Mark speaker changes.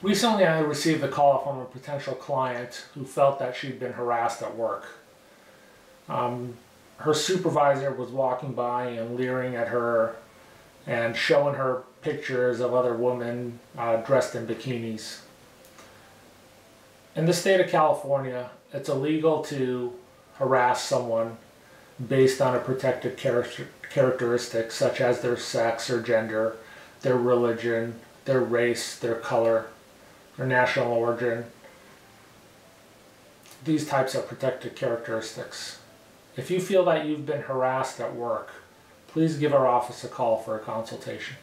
Speaker 1: Recently, I received a call from a potential client who felt that she'd been harassed at work. Um, her supervisor was walking by and leering at her and showing her pictures of other women uh, dressed in bikinis. In the state of California, it's illegal to harass someone based on a protected character, characteristic such as their sex or gender, their religion, their race, their color, their national origin. These types of protected characteristics. If you feel that you've been harassed at work, please give our office a call for a consultation.